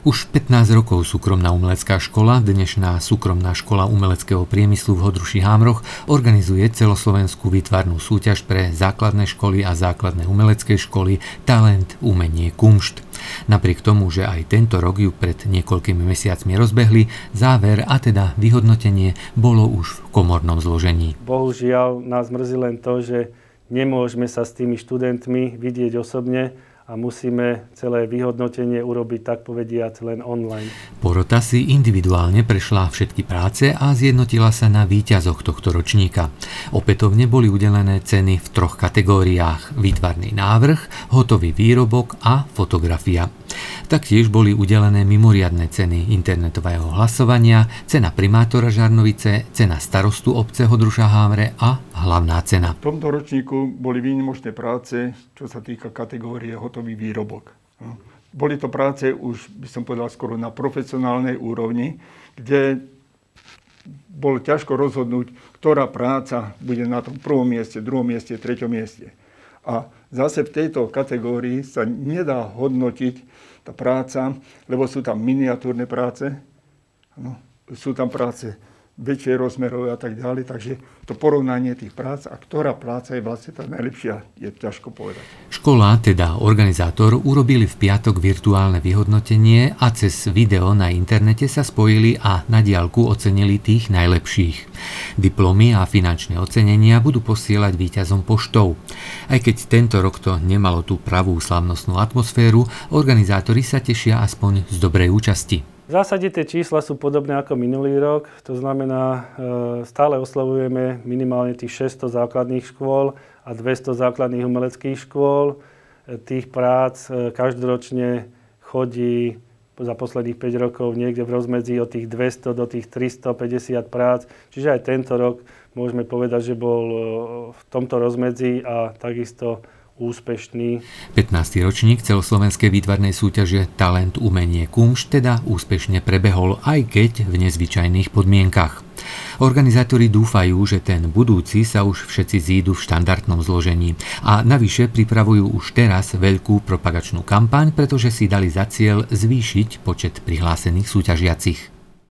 Už 15 rokov súkromná umelecká škola, dnešná súkromná škola umeleckého priemyslu v Hodruši Hámroch, organizuje celoslovenskú výtvarnú súťaž pre základné školy a základné umelecké školy Talent, umenie, kumšt. Napriek tomu, že aj tento rok ju pred niekoľkými mesiacmi rozbehli, záver a teda vyhodnotenie bolo už v komornom zložení. Bohužiaľ nás mrzí len to, že nemôžeme sa s tými študentmi vidieť osobne, a musíme celé vyhodnotenie urobiť tak povediac len online. Porota si individuálne prešla všetky práce a zjednotila sa na výťazoch tohto ročníka. Opätovne boli udelené ceny v troch kategóriách. Výtvarný návrh, hotový výrobok a fotografia. Taktiež boli udelené mimoriadne ceny internetového hlasovania, cena primátora Žarnovice, cena starostu obce Hodruša Hámre a hlavná cena. V tomto ročníku boli výnimočné práce, čo sa týka kategórie hotový výrobok. No. Boli to práce už, by som povedal, skoro na profesionálnej úrovni, kde bolo ťažko rozhodnúť, ktorá práca bude na tom prvom mieste, druhom mieste, treťom mieste. A zase v tejto kategórii sa nedá hodnotiť tá práca, lebo sú tam miniatúrne práce, no, sú tam práce väčšie rozmerové a tak ďalej. Takže to porovnanie tých prác a ktorá práca je vlastne tá najlepšia, je ťažko povedať. Škola, teda organizátor, urobili v piatok virtuálne vyhodnotenie a cez video na internete sa spojili a na diálku ocenili tých najlepších. Diplomy a finančné ocenenia budú posielať víťazom poštou. Aj keď tento rok to nemalo tú pravú slavnostnú atmosféru, organizátori sa tešia aspoň z dobrej účasti. V zásade tie čísla sú podobné ako minulý rok, to znamená, e, stále oslavujeme minimálne tých 600 základných škôl a 200 základných umeleckých škôl. E, tých prác e, každoročne chodí za posledných 5 rokov niekde v rozmedzi od tých 200 do tých 350 prác. Čiže aj tento rok môžeme povedať, že bol v tomto rozmedzi a takisto úspešný. 15. ročník celoslovenskej výtvarnej súťaže Talent umenie Kumš teda úspešne prebehol, aj keď v nezvyčajných podmienkach. Organizátori dúfajú, že ten budúci sa už všetci zídu v štandardnom zložení a navyše pripravujú už teraz veľkú propagačnú kampaň, pretože si dali za cieľ zvýšiť počet prihlásených súťažiacich.